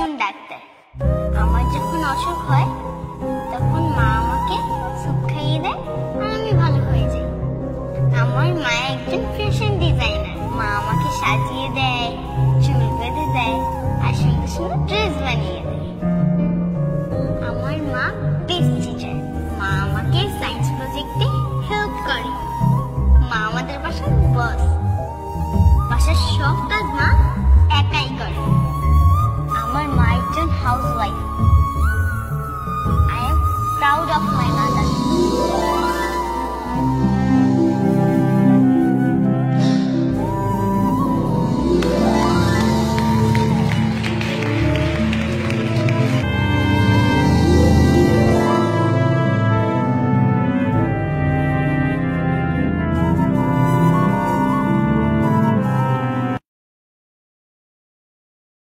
একজন ডাক্তার। আমার যখন অসুখ হয়, তখন মা আমাকে স্যুপ খাইয়ে দেয় আর আমি ভালো হয়ে যাই। আমার মা একজন ফ্যাশন ডিজাইনার মা আমাকে সাজিয়ে দেয়, চুল বেঁধে দেয় আর সুন্দর সুন্দর ড্রেস বানিয়ে দেয়।